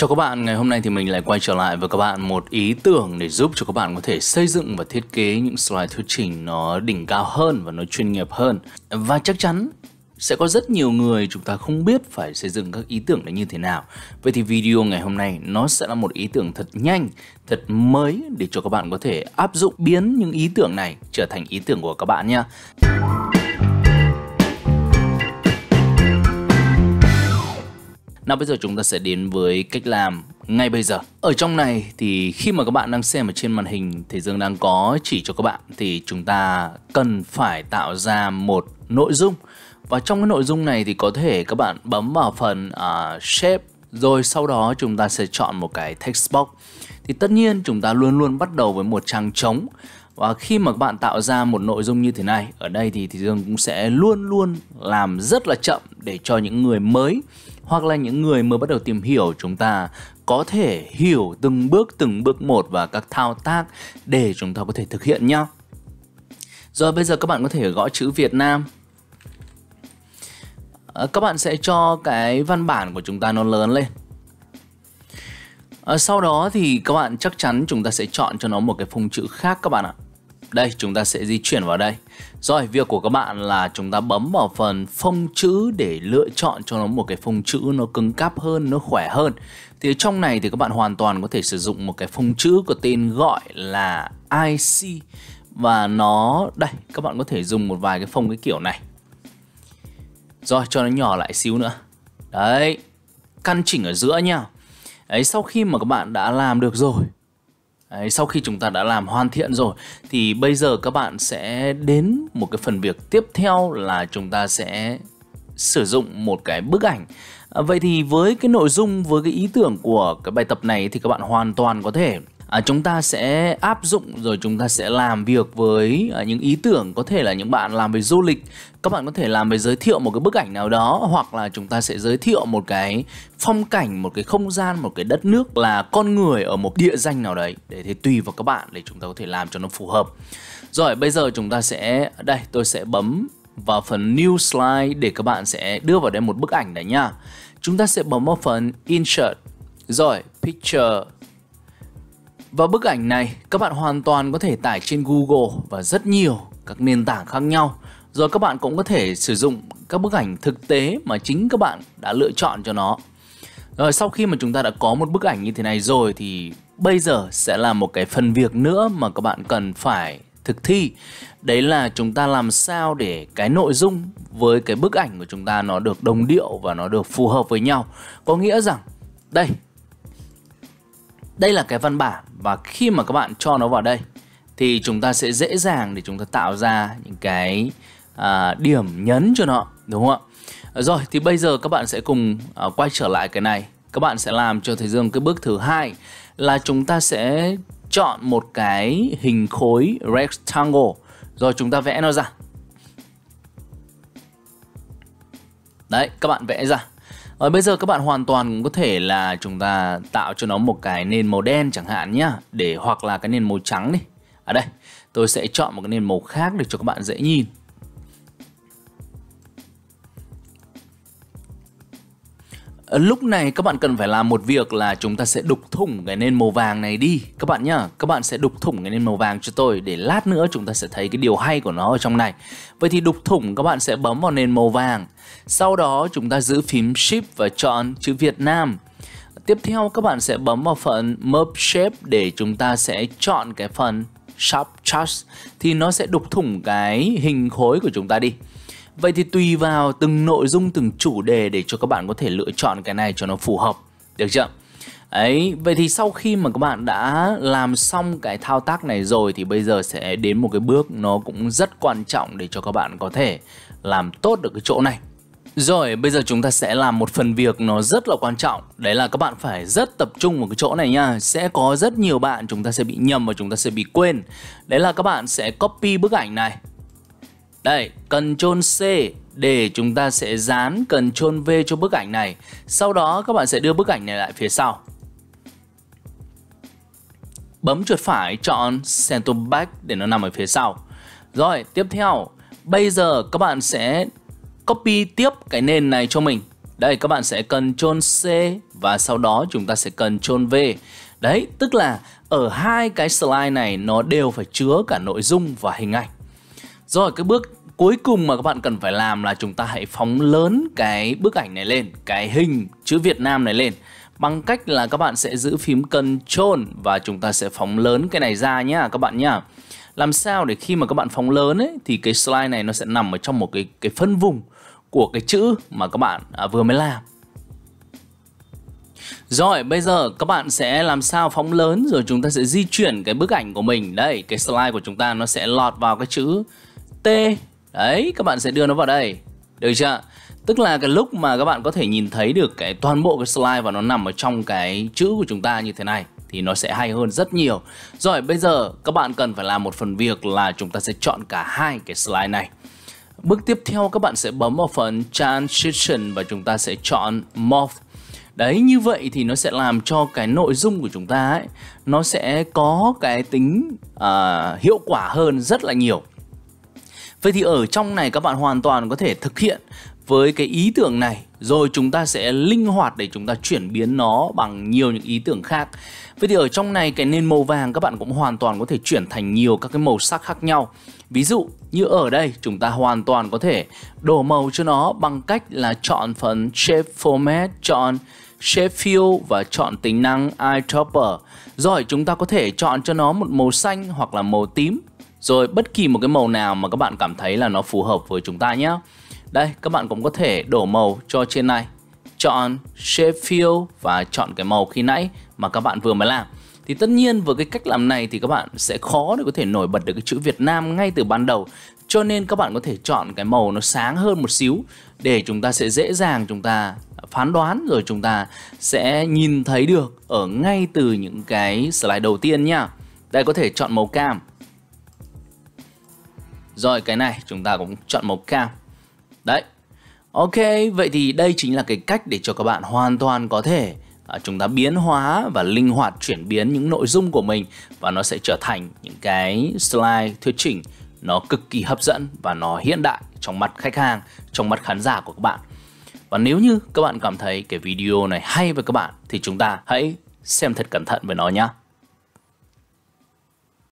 Chào các bạn, ngày hôm nay thì mình lại quay trở lại với các bạn một ý tưởng để giúp cho các bạn có thể xây dựng và thiết kế những slide thuyết trình nó đỉnh cao hơn và nó chuyên nghiệp hơn. Và chắc chắn sẽ có rất nhiều người chúng ta không biết phải xây dựng các ý tưởng đấy như thế nào. Vậy thì video ngày hôm nay nó sẽ là một ý tưởng thật nhanh, thật mới để cho các bạn có thể áp dụng biến những ý tưởng này trở thành ý tưởng của các bạn nha. Nào bây giờ chúng ta sẽ đến với cách làm ngay bây giờ. Ở trong này thì khi mà các bạn đang xem ở trên màn hình thì Dương đang có chỉ cho các bạn thì chúng ta cần phải tạo ra một nội dung. Và trong cái nội dung này thì có thể các bạn bấm vào phần uh, shape rồi sau đó chúng ta sẽ chọn một cái text box. Thì tất nhiên chúng ta luôn luôn bắt đầu với một trang trống và khi mà các bạn tạo ra một nội dung như thế này ở đây thì thì Dương cũng sẽ luôn luôn làm rất là chậm để cho những người mới hoặc là những người mới bắt đầu tìm hiểu, chúng ta có thể hiểu từng bước từng bước một và các thao tác để chúng ta có thể thực hiện nhá. Rồi bây giờ các bạn có thể gõ chữ Việt Nam. Ờ, các bạn sẽ cho cái văn bản của chúng ta nó lớn lên. Ờ, sau đó thì các bạn chắc chắn chúng ta sẽ chọn cho nó một cái phông chữ khác các bạn ạ. Đây chúng ta sẽ di chuyển vào đây. Rồi việc của các bạn là chúng ta bấm vào phần phông chữ để lựa chọn cho nó một cái phông chữ nó cứng cáp hơn, nó khỏe hơn. Thì trong này thì các bạn hoàn toàn có thể sử dụng một cái phông chữ có tên gọi là IC Và nó, đây các bạn có thể dùng một vài cái phông cái kiểu này. Rồi cho nó nhỏ lại xíu nữa. Đấy, căn chỉnh ở giữa nha. Đấy, sau khi mà các bạn đã làm được rồi Đấy, sau khi chúng ta đã làm hoàn thiện rồi thì bây giờ các bạn sẽ đến một cái phần việc tiếp theo là chúng ta sẽ sử dụng một cái bức ảnh. À, vậy thì với cái nội dung với cái ý tưởng của cái bài tập này thì các bạn hoàn toàn có thể à, chúng ta sẽ áp dụng rồi chúng ta sẽ làm việc với à, những ý tưởng có thể là những bạn làm về du lịch. Các bạn có thể làm về giới thiệu một cái bức ảnh nào đó hoặc là chúng ta sẽ giới thiệu một cái phong cảnh một cái không gian một cái đất nước là con người ở một địa danh nào đấy. Để thì tùy vào các bạn để chúng ta có thể làm cho nó phù hợp. Rồi bây giờ chúng ta sẽ đây tôi sẽ bấm vào phần new slide để các bạn sẽ đưa vào đây một bức ảnh đấy nha. Chúng ta sẽ bấm vào phần insert. Rồi picture và bức ảnh này các bạn hoàn toàn có thể tải trên Google và rất nhiều các nền tảng khác nhau. Rồi các bạn cũng có thể sử dụng các bức ảnh thực tế mà chính các bạn đã lựa chọn cho nó. Rồi sau khi mà chúng ta đã có một bức ảnh như thế này rồi thì bây giờ sẽ là một cái phần việc nữa mà các bạn cần phải thực thi. Đấy là chúng ta làm sao để cái nội dung với cái bức ảnh của chúng ta nó được đồng điệu và nó được phù hợp với nhau. Có nghĩa rằng, đây đây là cái văn bản và khi mà các bạn cho nó vào đây thì chúng ta sẽ dễ dàng để chúng ta tạo ra những cái à, điểm nhấn cho nó đúng không ạ? Rồi thì bây giờ các bạn sẽ cùng à, quay trở lại cái này. Các bạn sẽ làm cho thầy dương cái bước thứ hai là chúng ta sẽ chọn một cái hình khối rectangle. Rồi chúng ta vẽ nó ra. Đấy các bạn vẽ ra rồi bây giờ các bạn hoàn toàn có thể là chúng ta tạo cho nó một cái nền màu đen chẳng hạn nhá, Để hoặc là cái nền màu trắng đi. Ở đây, tôi sẽ chọn một cái nền màu khác để cho các bạn dễ nhìn. Ờ, lúc này các bạn cần phải làm một việc là chúng ta sẽ đục thủng cái nền màu vàng này đi. Các bạn nhá, các bạn sẽ đục thủng cái nền màu vàng cho tôi. Để lát nữa chúng ta sẽ thấy cái điều hay của nó ở trong này. Vậy thì đục thủng các bạn sẽ bấm vào nền màu vàng. Sau đó chúng ta giữ phím Shift và chọn chữ Việt Nam. Tiếp theo các bạn sẽ bấm vào phần Merge Shape để chúng ta sẽ chọn cái phần Sharp Chart Thì nó sẽ đục thủng cái hình khối của chúng ta đi. Vậy thì tùy vào từng nội dung, từng chủ đề để cho các bạn có thể lựa chọn cái này cho nó phù hợp. Được chưa? Ấy, vậy thì sau khi mà các bạn đã làm xong cái thao tác này rồi thì bây giờ sẽ đến một cái bước nó cũng rất quan trọng để cho các bạn có thể làm tốt được cái chỗ này. Rồi, bây giờ chúng ta sẽ làm một phần việc nó rất là quan trọng Đấy là các bạn phải rất tập trung vào cái chỗ này nha Sẽ có rất nhiều bạn chúng ta sẽ bị nhầm và chúng ta sẽ bị quên Đấy là các bạn sẽ copy bức ảnh này đây, Ctrl C để chúng ta sẽ dán Ctrl V cho bức ảnh này. Sau đó các bạn sẽ đưa bức ảnh này lại phía sau. Bấm chuột phải chọn Center Back để nó nằm ở phía sau. Rồi, tiếp theo, bây giờ các bạn sẽ copy tiếp cái nền này cho mình Đây các bạn sẽ cần Ctrl C và sau đó chúng ta sẽ cần Ctrl V. Đấy, tức là ở hai cái slide này nó đều phải chứa cả nội dung và hình ảnh. Rồi cái bước cuối cùng mà các bạn cần phải làm là chúng ta hãy phóng lớn cái bức ảnh này lên, cái hình chữ Việt Nam này lên bằng cách là các bạn sẽ giữ phím Ctrl và chúng ta sẽ phóng lớn cái này ra nhá các bạn nhá. Làm sao để khi mà các bạn phóng lớn ấy thì cái slide này nó sẽ nằm ở trong một cái cái phân vùng của cái chữ mà các bạn à, vừa mới làm. Rồi, bây giờ các bạn sẽ làm sao phóng lớn rồi chúng ta sẽ di chuyển cái bức ảnh của mình. Đây, cái slide của chúng ta nó sẽ lọt vào cái chữ T. Đấy, các bạn sẽ đưa nó vào đây. Được chưa? Tức là cái lúc mà các bạn có thể nhìn thấy được cái toàn bộ cái slide và nó nằm ở trong cái chữ của chúng ta như thế này thì nó sẽ hay hơn rất nhiều. Rồi bây giờ các bạn cần phải làm một phần việc là chúng ta sẽ chọn cả hai cái slide này. Bước tiếp theo các bạn sẽ bấm vào phần Transition và chúng ta sẽ chọn Morph. Đấy như vậy thì nó sẽ làm cho cái nội dung của chúng ta ấy nó sẽ có cái tính uh, hiệu quả hơn rất là nhiều. Vậy thì ở trong này các bạn hoàn toàn có thể thực hiện với cái ý tưởng này rồi chúng ta sẽ linh hoạt để chúng ta chuyển biến nó bằng nhiều những ý tưởng khác. Vậy thì ở trong này cái nền màu vàng các bạn cũng hoàn toàn có thể chuyển thành nhiều các cái màu sắc khác nhau. Ví dụ như ở đây chúng ta hoàn toàn có thể đổ màu cho nó bằng cách là chọn phần Shape Format, chọn Shape Fill và chọn tính năng Eyedropper. Rồi chúng ta có thể chọn cho nó một màu xanh hoặc là màu tím. Rồi bất kỳ một cái màu nào mà các bạn cảm thấy là nó phù hợp với chúng ta nhé. Đây, các bạn cũng có thể đổ màu cho trên này. Chọn Shape Fill và chọn cái màu khi nãy mà các bạn vừa mới làm. Thì tất nhiên với cái cách làm này thì các bạn sẽ khó để có thể nổi bật được cái chữ Việt Nam ngay từ ban đầu. Cho nên các bạn có thể chọn cái màu nó sáng hơn một xíu để chúng ta sẽ dễ dàng chúng ta phán đoán rồi chúng ta sẽ nhìn thấy được ở ngay từ những cái slide đầu tiên nhá. Đây có thể chọn màu cam. Rồi cái này chúng ta cũng chọn màu cam. Đấy. Ok, vậy thì đây chính là cái cách để cho các bạn hoàn toàn có thể à, chúng ta biến hóa và linh hoạt chuyển biến những nội dung của mình và nó sẽ trở thành những cái slide thuyết trình nó cực kỳ hấp dẫn và nó hiện đại trong mắt khách hàng, trong mắt khán giả của các bạn. Và nếu như các bạn cảm thấy cái video này hay với các bạn thì chúng ta hãy xem thật cẩn thận với nó nhé.